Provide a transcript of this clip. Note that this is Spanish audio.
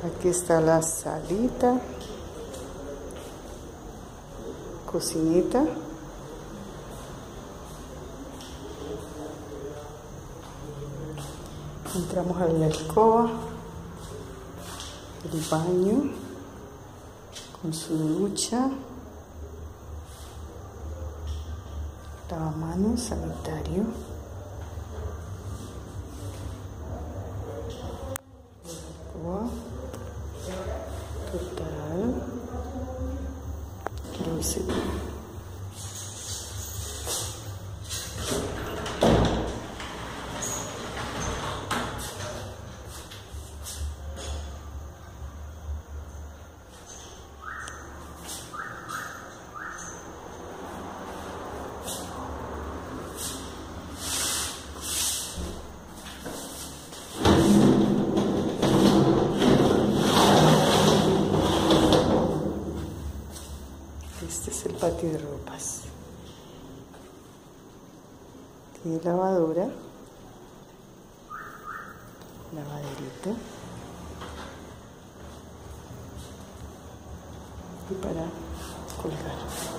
Aquí está la salita, cocinita. Entramos a la alcoba, el baño con su ducha, lavamanos sanitario. Tá. apertar. Dá um segundo. Este es el patio de ropas. Tiene lavadora, lavaderita. Y para colgar.